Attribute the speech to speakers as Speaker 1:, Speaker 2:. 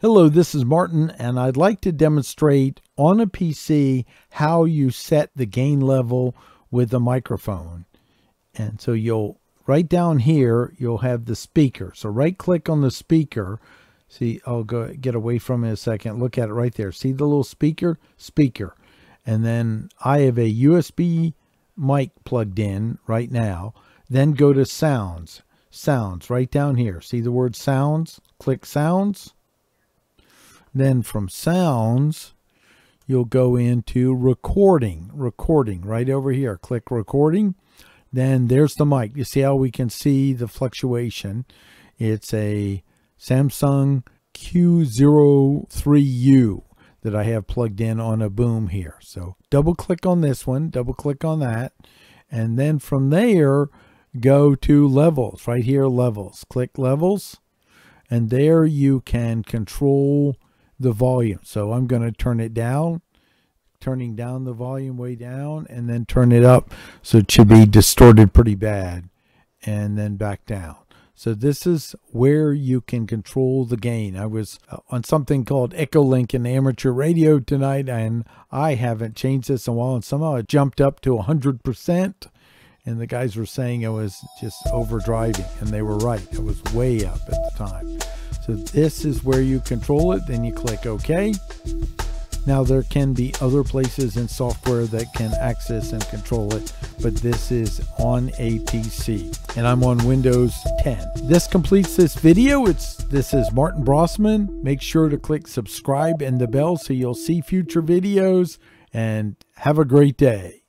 Speaker 1: Hello, this is Martin, and I'd like to demonstrate on a PC how you set the gain level with the microphone. And so you'll, right down here, you'll have the speaker. So right click on the speaker. See, I'll go get away from it a second. Look at it right there. See the little speaker? Speaker. And then I have a USB mic plugged in right now. Then go to sounds. Sounds right down here. See the word sounds? Click sounds then from sounds, you'll go into recording, recording right over here. Click recording. Then there's the mic. You see how we can see the fluctuation. It's a Samson Q03U that I have plugged in on a boom here. So double click on this one, double click on that. And then from there, go to levels, right here, levels. Click levels. And there you can control the volume. So I'm going to turn it down, turning down the volume way down, and then turn it up so it should be distorted pretty bad, and then back down. So this is where you can control the gain. I was uh, on something called Echolink in amateur radio tonight, and I haven't changed this in a while, and somehow it jumped up to 100%. And the guys were saying it was just overdriving, and they were right. It was way up at the time. So this is where you control it. Then you click OK. Now there can be other places in software that can access and control it, but this is on a PC and I'm on Windows 10. This completes this video. It's this is Martin Brossman. Make sure to click subscribe and the bell so you'll see future videos and have a great day.